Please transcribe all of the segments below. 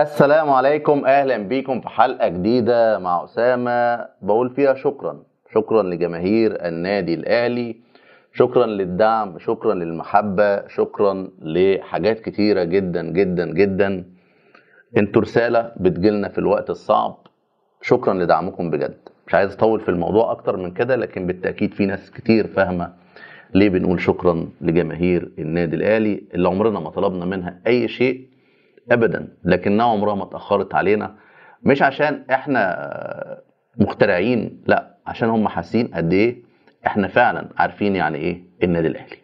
السلام عليكم أهلا بيكم في حلقة جديدة مع أسامة. بقول فيها شكرا شكرا لجماهير النادي الأهلي شكرا للدعم شكرا للمحبة شكرا لحاجات كتيرة جدا جدا جدا. أنتوا رسالة بتجيلنا في الوقت الصعب. شكرا لدعمكم بجد. مش عايز أطول في الموضوع أكتر من كده لكن بالتأكيد في ناس كتير فاهمة ليه بنقول شكرا لجماهير النادي الأهلي اللي عمرنا ما طلبنا منها أي شيء. ابدا. لكنها عمرها ما اتأخرت علينا. مش عشان إحنا مخترعين لا عشان هم حاسين قد إيه إحنا فعلا عارفين يعني إيه النادي الأهلي.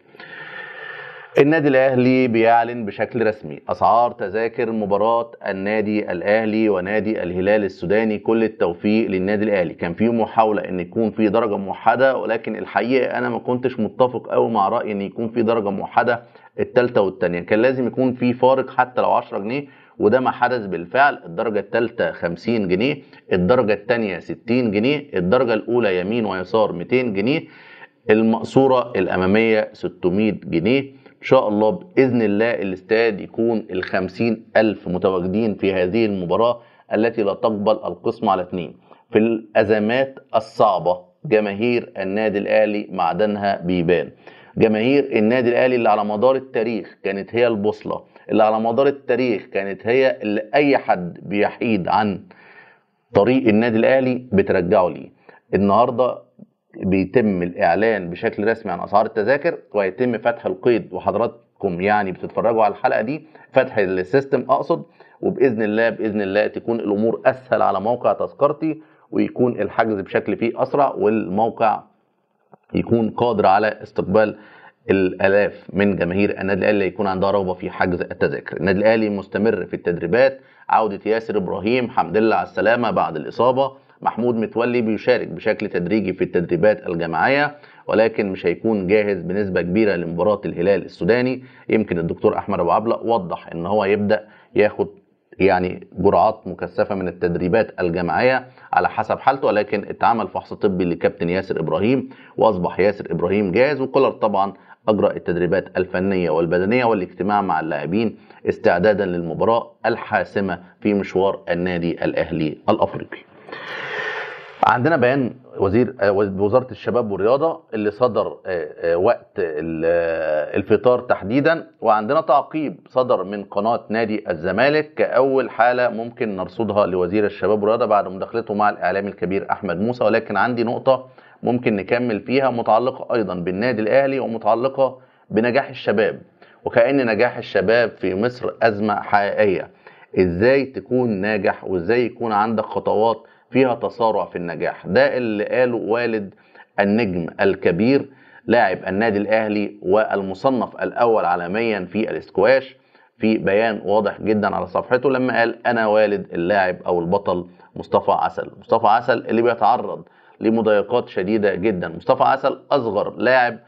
النادي الأهلي بيعلن بشكل رسمي. أسعار تذاكر مباراة النادي الأهلي ونادي الهلال السوداني كل التوفيق للنادي الأهلي. كان في محاولة إن يكون في درجة موحدة ولكن الحقيقة أنا ما كنتش متفق قوي مع راي إن يكون في درجة موحدة. الثالثه والثانيه كان لازم يكون في فارق حتى لو 10 جنيه وده ما حدث بالفعل. الدرجة الثالثة 50 جنيه الدرجة الثانية 60 جنيه الدرجة الأولى يمين ويسار 200 جنيه المقصورة الأمامية 600 جنيه. إن شاء الله بإذن الله الاستاد يكون الخمسين ألف متواجدين في هذه المباراة التي لا تقبل القسم على اثنين في الأزمات الصعبة جماهير النادي الأهلي معدنها بيبان. جماهير النادي الأهلي اللي على مدار التاريخ كانت هي البوصلة اللي على مدار التاريخ كانت هي اللي أي حد بيحيد عن طريق النادي الأهلي بترجعه ليه. النهارده بيتم الإعلان بشكل رسمي عن أسعار التذاكر ويتم فتح القيد وحضراتكم يعني بتتفرجوا على الحلقة دي فتح السيستم أقصد وبإذن الله بإذن الله تكون الأمور أسهل على موقع تذكرتي ويكون الحجز بشكل فيه أسرع والموقع يكون قادر على استقبال الآلاف من جماهير النادي الأهلي يكون عندها رغبة في حجز التذاكر. النادي الأهلي مستمر في التدريبات. عودة ياسر إبراهيم حمد لله على السلامة بعد الإصابة. محمود متولي بيشارك بشكل تدريجي في التدريبات الجماعية ولكن مش هيكون جاهز بنسبة كبيرة لمباراة الهلال السوداني. يمكن الدكتور أحمد أبو عبلة وضح إن هو يبدأ ياخد يعني جرعات مكثفة من التدريبات الجماعية على حسب حالته ولكن اتعمل فحص طبي لكابتن ياسر إبراهيم وأصبح ياسر إبراهيم جاهز وكولر طبعا أجرى التدريبات الفنية والبدنية والاجتماع مع اللاعبين استعدادا للمباراة الحاسمة في مشوار النادي الأهلي الأفريقي. عندنا بيان وزير وزارة الشباب والرياضة اللي صدر وقت الفطار تحديدا وعندنا تعقيب صدر من قناة نادي الزمالك كأول حالة ممكن نرصدها لوزير الشباب والرياضة بعد مداخلته مع الإعلامي الكبير أحمد موسى ولكن عندي نقطة ممكن نكمل فيها متعلقة أيضا بالنادي الأهلي ومتعلقة بنجاح الشباب وكأن نجاح الشباب في مصر أزمة حقيقية. إزاي تكون ناجح وإزاي يكون عندك خطوات فيها تسارع في النجاح. ده اللي قاله والد النجم الكبير لاعب النادي الأهلي والمصنف الأول عالميا في الاسكواش في بيان واضح جدا على صفحته لما قال أنا والد اللاعب أو البطل مصطفى عسل. مصطفى عسل اللي بيتعرض لمضايقات شديدة جدا. مصطفى عسل أصغر لاعب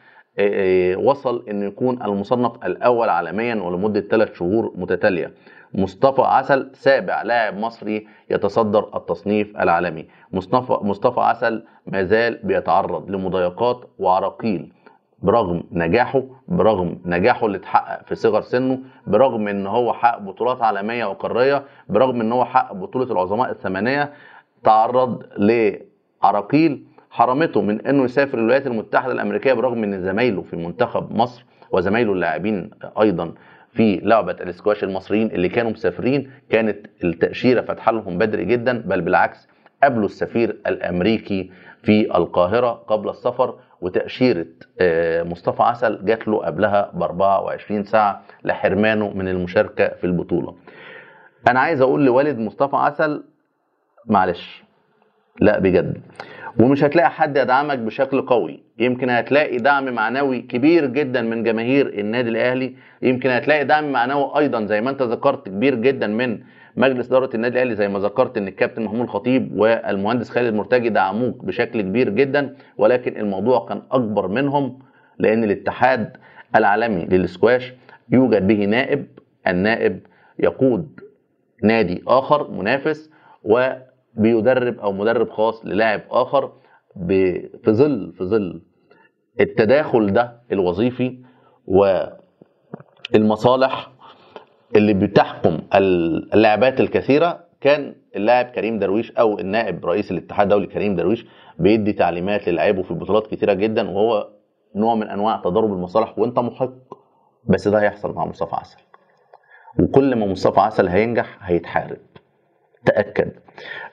وصل إنه يكون المصنف الأول عالميا ولمدة ثلاث شهور متتالية. مصطفى عسل سابع لاعب مصري يتصدر التصنيف العالمي. مصطفى مصطفى عسل ما زال بيتعرض لمضايقات وعراقيل برغم نجاحه برغم نجاحه اللي اتحقق في صغر سنه برغم إن هو حقق بطولات عالمية وقارية برغم إن هو حقق بطولة العظماء الثمانية. تعرض لعراقيل حرمته من إنه يسافر الولايات المتحدة الأمريكية برغم إن زمايله في منتخب مصر وزمايله اللاعبين أيضا في لعبة الاسكواش المصريين اللي كانوا مسافرين كانت التأشيرة فاتحة لهم بدري جدا بل بالعكس قابلوا السفير الأمريكي في القاهرة قبل السفر وتأشيرة مصطفى عسل جات له قبلها ب 24 ساعة لحرمانه من المشاركة في البطولة. أنا عايز أقول لوالد مصطفى عسل معلش لا بجد. ومش هتلاقي حد يدعمك بشكل قوي. يمكن هتلاقي دعم معنوي كبير جدا من جماهير النادي الأهلي. يمكن هتلاقي دعم معنوي أيضا زي ما أنت ذكرت كبير جدا من مجلس إدارة النادي الأهلي زي ما ذكرت إن الكابتن محمود الخطيب والمهندس خالد مرتجي دعموك بشكل كبير جدا ولكن الموضوع كان أكبر منهم لأن الاتحاد العالمي للسكواش يوجد به نائب النائب يقود نادي آخر منافس و بيدرب أو مدرب خاص للاعب آخر في ظل في ظل التداخل ده الوظيفي والمصالح اللي بتحكم اللعبات الكثيرة كان اللاعب كريم درويش أو النائب رئيس الاتحاد الدولي كريم درويش بيدي تعليمات للاعيبه في بطولات كثيرة جدا وهو نوع من أنواع تضارب المصالح وأنت محق. بس ده هيحصل مع مصطفى عسل. وكل ما مصطفى عسل هينجح هيتحارب. تأكد.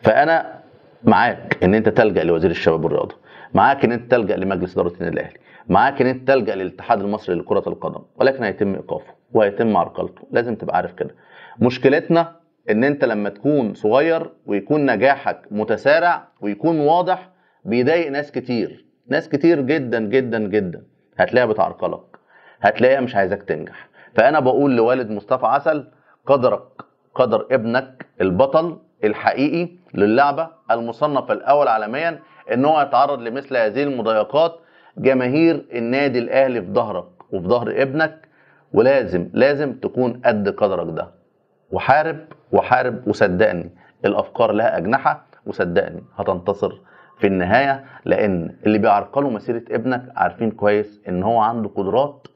فأنا معاك إن أنت تلجأ لوزير الشباب والرياضة معاك إن أنت تلجأ لمجلس إدارة النادي الأهلي معاك إن أنت تلجأ للاتحاد المصري لكرة القدم ولكن هيتم إيقافه وهيتم عرقلته لازم تبقى عارف كده. مشكلتنا إن أنت لما تكون صغير ويكون نجاحك متسارع ويكون واضح بيضايق ناس كتير ناس كتير جدا جدا جدا. هتلاقيها بتعرقلك هتلاقيها مش عايزاك تنجح. فأنا بقول لوالد مصطفى عسل قدرك قدر ابنك البطل الحقيقي للعبة المصنف الأول عالميا إن هو يتعرض لمثل هذه المضايقات. جماهير النادي الأهلي في ظهرك وفي ظهر ابنك ولازم لازم تكون قد قدرك ده. وحارب وحارب وصدقني الأفكار لها أجنحة وصدقني هتنتصر في النهاية لأن اللي بيعرقلوا مسيرة ابنك عارفين كويس إن هو عنده قدرات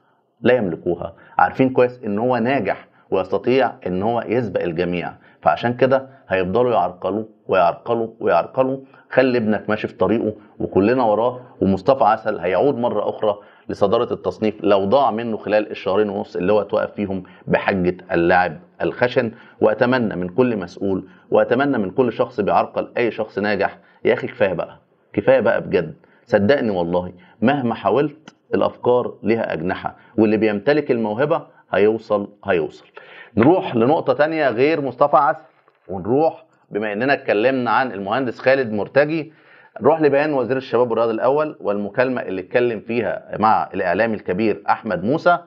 لا يملكوها عارفين كويس إن هو ناجح ويستطيع إن هو يسبق الجميع. فعشان كده هيفضلوا يعرقلوا ويعرقلوا ويعرقلوا. خلي ابنك ماشي في طريقه وكلنا وراه. ومصطفى عسل هيعود مرة أخرى لصدارة التصنيف لو ضاع منه خلال الشهرين ونص اللي هو توقف فيهم بحجة اللاعب الخشن. وأتمنى من كل مسؤول وأتمنى من كل شخص بيعرقل أي شخص ناجح. يا أخي كفاية بقى كفاية بقى بجد. صدقني والله مهما حاولت الأفكار لها أجنحة. واللي بيمتلك الموهبة هيوصل هيوصل. نروح لنقطة تانية غير مصطفى عسل ونروح بما إننا اتكلمنا عن المهندس خالد مرتجي. نروح لبيان وزير الشباب والرياضة الأول والمكالمة اللي اتكلم فيها مع الإعلامي الكبير أحمد موسى.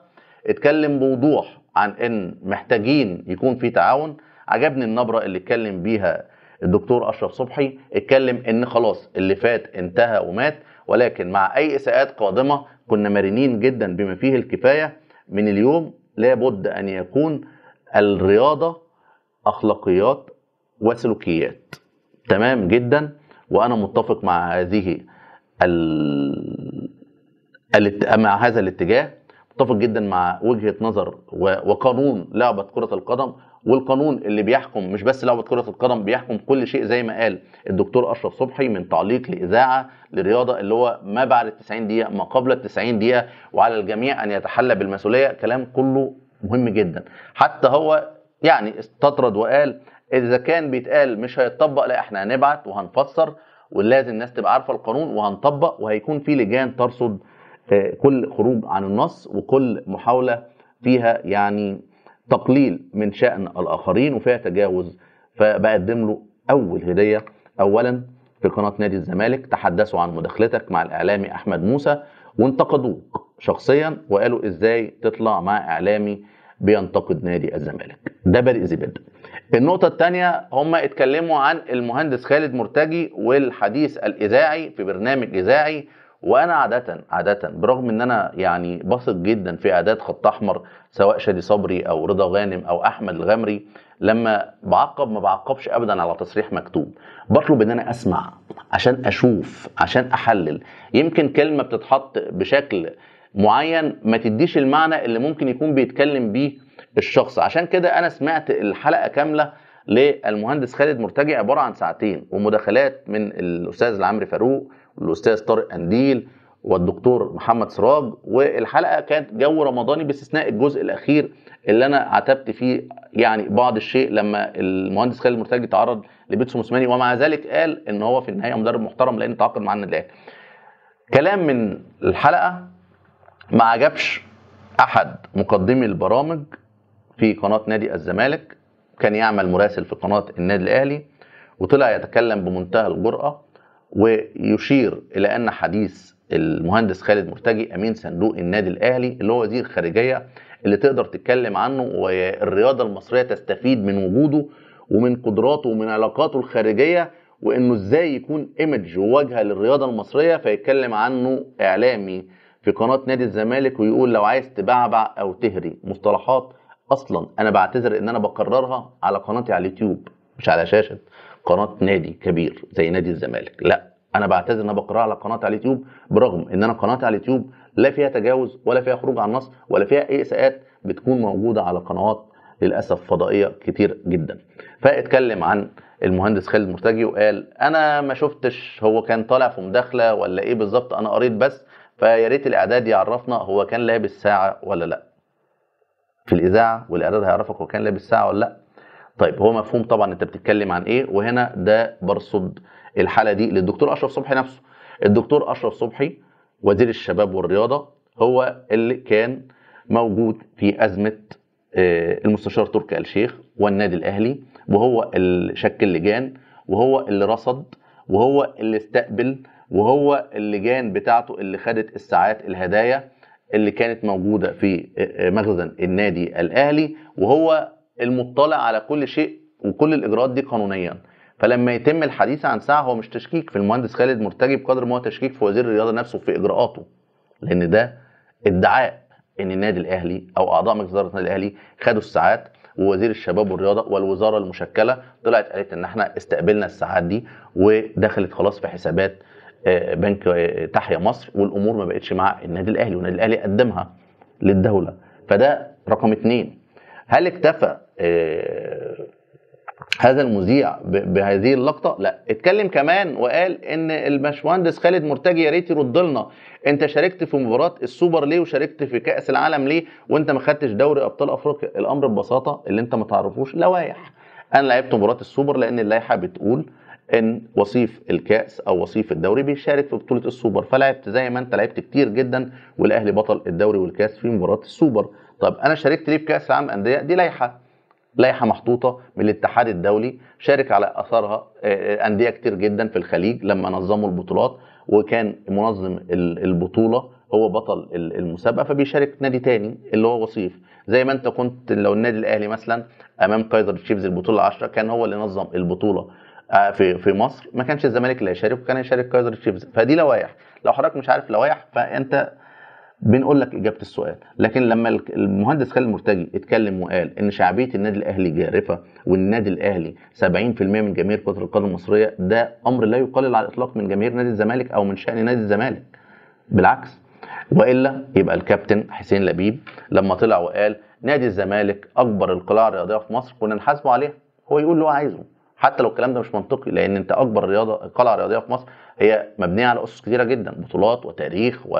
اتكلم بوضوح عن إن محتاجين يكون في تعاون. عجبني النبرة اللي اتكلم بيها الدكتور أشرف صبحي. اتكلم إن خلاص اللي فات انتهى ومات ولكن مع أي إساءات قادمة كنا مرنين جدا بما فيه الكفاية. من اليوم لابد أن يكون الرياضة أخلاقيات وسلوكيات. تمام جدا؟ وأنا متفق مع هذه ال... مع هذا الاتجاه. متفق جدا مع وجهة نظر وقانون لعبة كرة القدم. والقانون اللي بيحكم مش بس لعبة كرة القدم بيحكم كل شيء زي ما قال الدكتور أشرف صبحي من تعليق لإذاعة لرياضة اللي هو ما بعد ال 90 دقيقة ما قبل ال 90 دقيقة وعلى الجميع أن يتحلى بالمسؤولية. كلام كله مهم جدا. حتى هو يعني استطرد وقال إذا كان بيتقال مش هيتطبق لا إحنا هنبعت وهنفسر ولازم الناس تبقى عارفة القانون وهنطبق وهيكون في لجان ترصد كل خروج عن النص وكل محاولة فيها يعني تقليل من شأن الآخرين وفيها تجاوز فبقدم له أول هدية. أولا في قناة نادي الزمالك تحدثوا عن مداخلتك مع الإعلامي أحمد موسى وانتقدوك شخصيا وقالوا إزاي تطلع مع إعلامي بينتقد نادي الزمالك. ده زي بدء النقطة الثانية هم اتكلموا عن المهندس خالد مرتجي والحديث الإذاعي في برنامج إذاعي وأنا عادة عادة برغم ان أنا يعني بثق جدا في اعداد خط احمر سواء شادي صبري أو رضا غانم أو احمد الغمري لما بعقب ما بعقبش ابدا على تصريح مكتوب. بطلب ان أنا اسمع عشان أشوف عشان احلل. يمكن كلمة بتتحط بشكل معين ما تديش المعنى اللي ممكن يكون بيتكلم بيه الشخص. عشان كده أنا سمعت الحلقة كاملة للمهندس خالد مرتجي عبارة عن ساعتين ومداخلات من الأستاذ العمري فاروق والاستاذ طارق انديل والدكتور محمد سراج والحلقة كانت جو رمضاني باستثناء الجزء الأخير اللي أنا عتبت فيه يعني بعض الشيء لما المهندس خالد مرتجي تعرض لبيتسو موسيماني ومع ذلك قال إن هو في النهاية مدرب محترم لأن تعاقد مع النادي. كلام من الحلقة ما عجبش أحد مقدمي البرامج في قناة نادي الزمالك كان يعمل مراسل في قناة النادي الأهلي وطلع يتكلم بمنتهى الجرأة ويشير إلى أن حديث المهندس خالد مرتجي أمين صندوق النادي الأهلي اللي هو وزير خارجية اللي تقدر تتكلم عنه والرياضة المصرية تستفيد من وجوده ومن قدراته ومن علاقاته الخارجية وإنه إزاي يكون ايمج وواجهة للرياضة المصرية فيتكلم عنه إعلامي في قناة نادي الزمالك ويقول لو عايز تبعبع أو تهري مصطلحات أصلا أنا بعتذر إن أنا بكررها على قناتي على اليوتيوب مش على شاشة. قناة نادي كبير زي نادي الزمالك. لا أنا بعتذر إن أنا بقرأها على قناتي على اليوتيوب برغم إن أنا قناتي على اليوتيوب لا فيها تجاوز ولا فيها خروج عن النص ولا فيها أي إساءات بتكون موجودة على قنوات للأسف فضائية كتير جدا. فاتكلم عن المهندس خالد مرتجي وقال أنا ما شفتش هو كان طالع في مداخلة ولا إيه بالظبط أنا قريت بس فيا ريت الإعداد يعرفنا هو كان لابس ساعة ولا لأ. في الإذاعة والإعداد هيعرفك هو كان لابس ساعة ولا لأ طيب هو مفهوم طبعا أنت بتتكلم عن إيه وهنا ده برصد الحالة دي للدكتور أشرف صبحي نفسه. الدكتور أشرف صبحي وزير الشباب والرياضة هو اللي كان موجود في أزمة آه، المستشار تركي آل الشيخ والنادي الأهلي وهو اللي شكل لجان وهو اللي رصد وهو اللي استقبل وهو اللجان بتاعته اللي خدت الساعات الهدايا اللي كانت موجودة في آه، آه، مخزن النادي الأهلي وهو المطلع على كل شيء وكل الإجراءات دي قانونيا. فلما يتم الحديث عن ساعة هو مش تشكيك في المهندس خالد مرتجي بقدر ما هو تشكيك في وزير الرياضة نفسه في إجراءاته لأن ده ادعاء إن النادي الأهلي أو أعضاء مجلس إدارة النادي الأهلي خدوا الساعات ووزير الشباب والرياضة والوزارة المشكلة طلعت قالت إن إحنا استقبلنا الساعات دي ودخلت خلاص في حسابات آه، بنك آه، تحيا مصر والأمور ما بقتش مع النادي الأهلي والنادي الأهلي قدمها للدولة. فده رقم اتنين. هل اكتفى آه، هذا المذيع بهذه اللقطة؟ لا. اتكلم كمان وقال إن الباشمهندس خالد مرتجي يا ريت يرد لنا. أنت شاركت في مباراة السوبر ليه وشاركت في كأس العالم ليه وأنت ما خدتش دوري أبطال أفريقيا؟ الأمر ببساطة اللي أنت ما تعرفوش لوائح. أنا لعبت مباراة السوبر لأن اللائحة بتقول إن وصيف الكأس أو وصيف الدوري بيشارك في بطولة السوبر. فلعبت زي ما أنت لعبت كتير جدا والأهلي بطل الدوري والكأس في مباراة السوبر. طب أنا شاركت ليه في كأس العالم انديه دي لائحة لائحة محطوطة من الاتحاد الدولي شارك على اثرها آه، أندية كتير جدا في الخليج لما نظموا البطولات وكان منظم ال- البطولة هو بطل ال- المسابقة فبيشارك نادي تاني اللي هو وصيف. زي ما أنت كنت لو النادي الأهلي مثلا أمام كايزر تشيفز البطولة العشرة كان هو اللي نظم البطولة. آه، في في مصر. ما كانش الزمالك اللي هيشارك وكان هيشارك كايزر تشيفز. فدي لوائح. لو حضرتك مش عارف لوائح فأنت بنقول لك إجابة السؤال. لكن لما المهندس خالد مرتجي اتكلم وقال إن شعبية النادي الأهلي جارفة والنادي الأهلي 70% من جماهير كرة القدم المصرية ده أمر لا يقلل على الإطلاق من جماهير نادي الزمالك أو من شأن نادي الزمالك. بالعكس. وإلا يبقى الكابتن حسين لبيب لما طلع وقال نادي الزمالك أكبر القلاع الرياضية في مصر كنا نحاسبه عليها. هو يقول اللي هو عايزه. حتى لو الكلام ده مش منطقي لأن أنت أكبر رياضة قلعة رياضية في مصر هي مبنية على أسس كتيرة جدا بطولات وتاريخ و...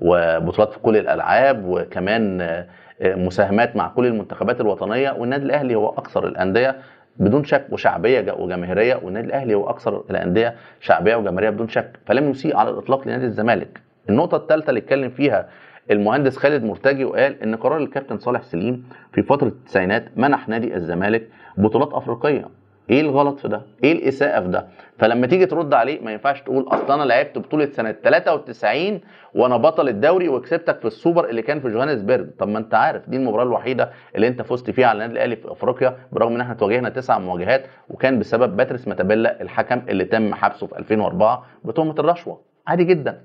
وبطولات في كل الألعاب وكمان آه، مساهمات مع كل المنتخبات الوطنية. والنادي الأهلي هو أكثر الأندية بدون شك وشعبية وجماهيرية. والنادي الأهلي هو أكثر الأندية شعبية وجماهيرية بدون شك. فلم يسيء على الإطلاق لنادي الزمالك. النقطة الثالثة اللي اتكلم فيها المهندس خالد مرتجي وقال إن قرار الكابتن صالح سليم في فترة التسعينات منح نادي الزمالك بطولات أفريقية. إيه الغلط في ده؟ إيه الإساءة في ده؟ فلما تيجي ترد عليه ما ينفعش تقول أصل أنا لعبت بطولة سنة 93 وأنا بطل الدوري وكسبتك في السوبر اللي كان في جوهانسبرج، طب ما أنت عارف دي المباراة الوحيدة اللي أنت فزت فيها على النادي الأهلي في أفريقيا برغم إن إحنا تواجهنا تسع مواجهات وكان بسبب باتريس ماتابيلا الحكم اللي تم حبسه في 2004 بتهمة الرشوة، عادي جدا.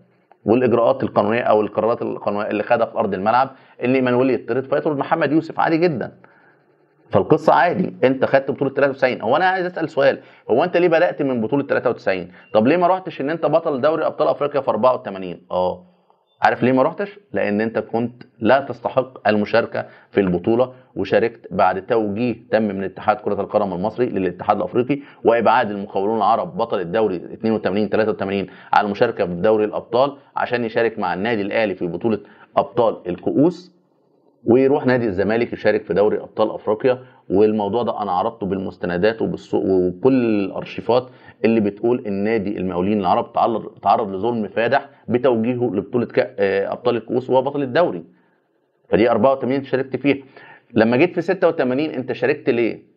والإجراءات القانونية أو القرارات القانونية اللي خدها في أرض الملعب إن إيمانويل يطرد فيطرد محمد يوسف عادي جدا. فالقصة عادي. انت خدت بطولة 93 هو أنا عايز أسأل سؤال. هو أنت ليه بدأت من بطولة 93 طب ليه ما رحتش إن أنت بطل دوري أبطال أفريقيا في 84 آه. عارف ليه ما رحتش؟ لأن أنت كنت لا تستحق المشاركة في البطولة وشاركت بعد توجيه تم من اتحاد كرة القدم المصري للاتحاد الأفريقي وإبعاد المقاولون العرب بطل الدوري 82 83 على المشاركة في دوري الأبطال عشان يشارك مع النادي الأهلي في بطولة أبطال الكؤوس. ويروح نادي الزمالك يشارك في دوري أبطال أفريقيا. والموضوع ده أنا عرضته بالمستندات وبالسوق وكل الأرشيفات اللي بتقول النادي المقاولين العرب تعرض تعرض لظلم فادح بتوجيهه لبطولة آه، أبطال الكؤوس وهو بطل الدوري. فدي 84 انت شاركت فيها. لما جيت في 86 أنت شاركت ليه؟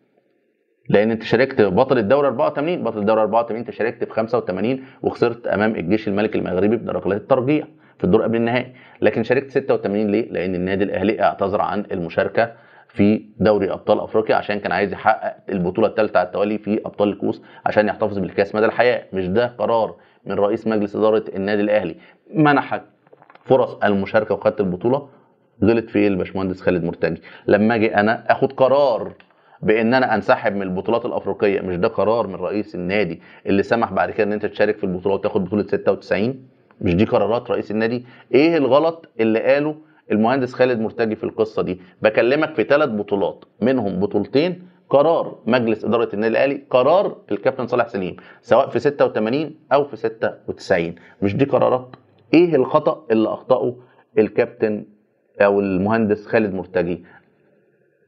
لأن أنت شاركت بطل الدوري 84 بطل الدوري 84 أنت شاركت في 85 وخسرت أمام الجيش الملكي المغربي بركلات الترجيح. في الدور قبل النهائي. لكن شاركت 86 ليه؟ لأن النادي الأهلي اعتذر عن المشاركة في دوري أبطال أفريقيا عشان كان عايز يحقق البطولة الثالثه على التوالي في أبطال الكؤوس عشان يحتفظ بالكأس مدى الحياة. مش ده قرار من رئيس مجلس إدارة النادي الأهلي. منحك فرص المشاركة وخدت البطولة غلط في الباشمهندس خالد مرتجي. لما أجي أنا أخد قرار بإن أنا أنسحب من البطولات الأفريقية مش ده قرار من رئيس النادي اللي سمح بعد كده إن أنت تشارك في البطولة وتاخد بطولة 96 مش دي قرارات رئيس النادي. إيه الغلط اللي قاله المهندس خالد مرتجي في القصة دي؟ بكلمك في ثلاث بطولات منهم بطولتين قرار مجلس إدارة النادي الأهلي قرار الكابتن صالح سليم سواء في 86 أو في 96 مش دي قرارات. إيه الخطأ اللي أخطأه الكابتن أو المهندس خالد مرتجي؟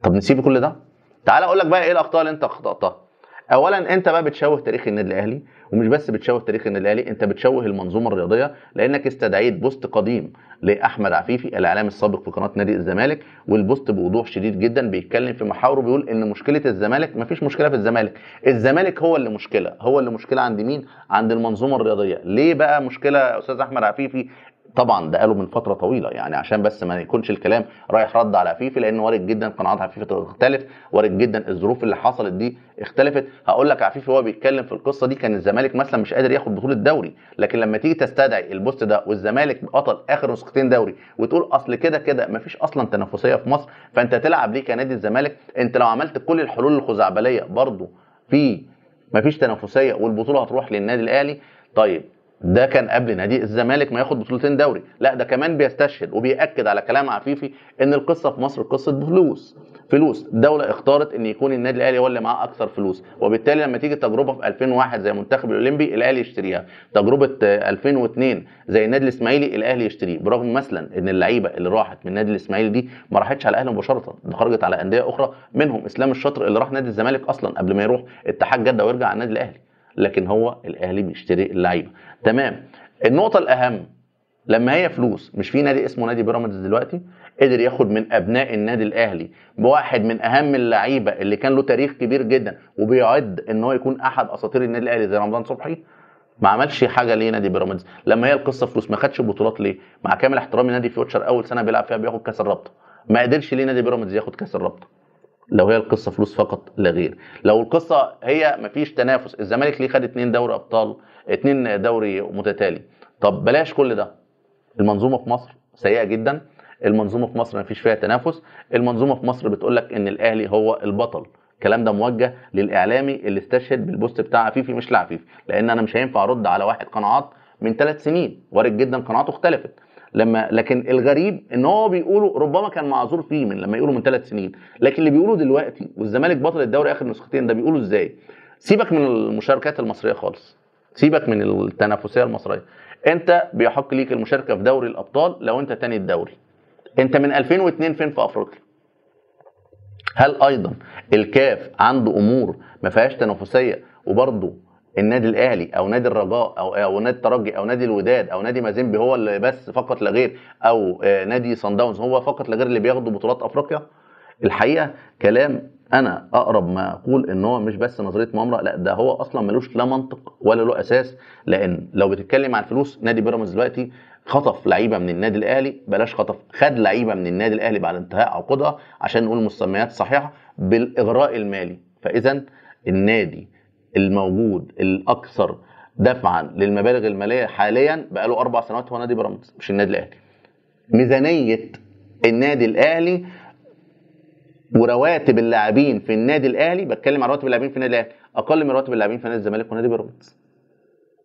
طب نسيب كل ده؟ تعال أقول لك بقى إيه الأخطاء اللي أنت أخطأتها. اولا أنت بقى بتشوه تاريخ النادي الأهلي ومش بس بتشوه تاريخ النادي الأهلي أنت بتشوه المنظومة الرياضية لأنك استدعيت post قديم لأحمد عفيفي الإعلام السابق في قناة نادي الزمالك وال post بوضوح شديد جدا بيتكلم في محاوره بيقول إن مشكلة الزمالك مفيش مشكلة في الزمالك. الزمالك هو اللي مشكلة هو اللي مشكلة عند مين؟ عند المنظومة الرياضية. ليه بقى مشكلة أستاذ أحمد عفيفي؟ طبعا ده قاله من فترة طويلة يعني عشان بس ما يكونش الكلام رايح رد على عفيفي لأن وارد جدا قناعات عفيفي تختلف وارد جدا الظروف اللي حصلت دي اختلفت. هقول لك عفيفي وهو بيتكلم في القصة دي كان الزمالك مثلا مش قادر ياخد بطولة دوري لكن لما تيجي تستدعي البوست ده والزمالك بطل آخر نسختين دوري وتقول أصل كده كده مفيش أصلا تنافسية في مصر فأنت تلعب ليه كنادي الزمالك؟ أنت لو عملت كل الحلول الخزعبلية برضه في مفيش تنافسية والبطولة هتروح للنادي الأهلي؟ طيب ده كان قبل نادي الزمالك ما ياخد بطولتين دوري. لا ده كمان بيستشهد وبيأكد على كلام عفيفي إن القصة في مصر قصة فلوس. فلوس. الدولة اختارت إن يكون النادي الأهلي هو اللي معاه أكثر فلوس. وبالتالي لما تيجي تجربة في 2001 زي المنتخب الأولمبي الأهلي يشتريها. تجربة 2002 زي النادي الإسماعيلي الأهلي يشتريه. برغم مثلا إن اللعيبة اللي راحت من النادي الإسماعيلي دي ما راحتش على الاهلي مباشرة ده خرجت على أندية أخرى. منهم إسلام الشاطر اللي راح نادي الزمالك أصلا قبل ما يروح. اتحاد جدة ويرجع على النادي الأهلي. لكن هو الأهلي بيشتري اللعيبة. تمام. النقطة الأهم لما هي فلوس مش في نادي اسمه نادي بيراميدز دلوقتي؟ قدر ياخد من أبناء النادي الأهلي بواحد من أهم اللعيبة اللي كان له تاريخ كبير جدا وبيعد إن هو يكون أحد أساطير النادي الأهلي زي رمضان صبحي؟ ما عملش حاجة ليه نادي بيراميدز؟ لما هي القصة فلوس ما خدش بطولات ليه؟ مع كامل احترامي نادي فيوتشر أول سنة بيلعب فيها بياخد كأس الرابطة. ما قدرش ليه نادي بيراميدز ياخد كأس الرابطة؟ لو هي القصة فلوس فقط لا غير. لو القصة هي مفيش تنافس الزمالك ليه خد اتنين دوري أبطال اتنين دوري متتالي؟ طب بلاش كل ده. المنظومة في مصر سيئة جدا المنظومة في مصر مفيش فيها تنافس المنظومة في مصر بتقول لك إن الأهلي هو البطل. الكلام ده موجه للإعلامي اللي استشهد بالبوست بتاع عفيفي مش لعفيفي لأن أنا مش هينفع أرد على واحد قناعات من ثلاث سنين. وارد جدا قناعاته اختلفت. لما لكن الغريب إن هو بيقولوا ربما كان معذور فيه من لما يقولوا من ثلاث سنين. لكن اللي بيقولوا دلوقتي والزمالك بطل الدوري آخر نسختين ده بيقولوا إزاي؟ سيبك من المشاركات المصرية خالص. سيبك من التنافسية المصرية. أنت بيحق ليك المشاركة في دوري الأبطال لو أنت تاني الدوري. أنت من 2002 فين في أفريقيا؟ هل أيضا الكاف عنده أمور ما فيهاش تنافسية وبرضه النادي الأهلي أو نادي الرجاء أو أو نادي الترجي أو نادي الوداد أو نادي مازيمبي هو اللي بس فقط لا غير أو نادي صن داونز هو فقط لا غير اللي بياخدوا بطولات أفريقيا. الحقيقة كلام أنا أقرب ما أقول إن هو مش بس نظرية مؤامرة لا ده هو أصلا ملوش لا منطق ولا له أساس. لأن لو بتتكلم عن الفلوس نادي بيراميدز دلوقتي خطف لعيبة من النادي الأهلي بلاش خطف خد لعيبة من النادي الأهلي بعد انتهاء عقودها عشان نقول المسميات صحيحة بالإغراء المالي. فاذا النادي الموجود الأكثر دفعا للمبالغ المالية حاليا بقاله أربع سنوات هو نادي بيراميدز مش النادي الأهلي. ميزانية النادي الأهلي ورواتب اللاعبين في النادي الأهلي بتكلم عن رواتب اللاعبين في النادي الأهلي أقل من رواتب اللاعبين في نادي الزمالك ونادي بيراميدز.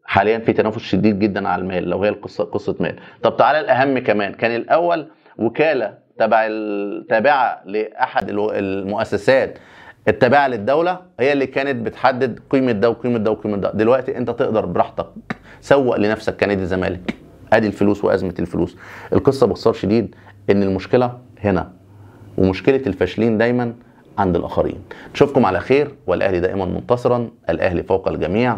حاليا في تنافس شديد جدا على المال لو هي القصة قصة مال. طب تعالى الأهم كمان كان الأول وكالة تبع التابعه لأحد المؤسسات التابعه للدولة هي اللي كانت بتحدد قيمة ده وقيمة ده وقيمة ده. دلوقتي انت تقدر براحتك سوق لنفسك كنادي الزمالك. ادي الفلوس وازمة الفلوس. القصة باختصار شديد ان المشكلة هنا ومشكلة الفاشلين دايما عند الآخرين. نشوفكم على خير والأهلي دائما منتصرا الأهلي فوق الجميع.